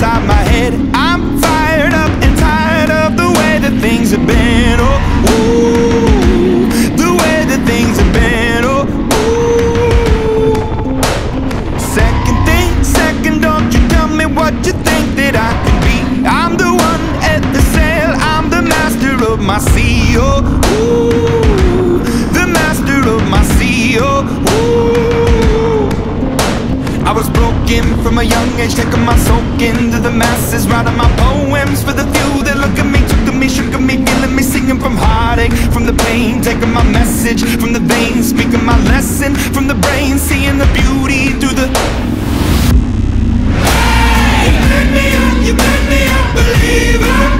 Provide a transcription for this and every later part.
inside my head. I'm fired up and tired of the way that things have been. Oh, ooh, the way that things have been. Oh, ooh. Second thing, second, don't you tell me what you think that I can be. I'm the one at the sail, I'm the master of my sea. Oh, ooh, the master of my sea. Oh, ooh. I was broken from a young age, taking my into the masses, writing my poems for the few that look at me, took to me, shook at me, feeling me, singing from heartache, from the pain, taking my message from the veins, speaking my lesson from the brain, seeing the beauty through the. Hey, you made me up, you made me believer, believer.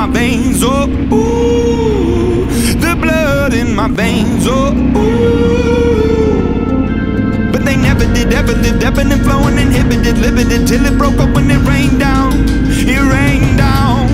My veins. Oh, ooh, the blood in my veins. Oh, ooh. But they never did, ever lived, ebbing and flowing, inhibited, limited till it broke up when it rained down. It rained down.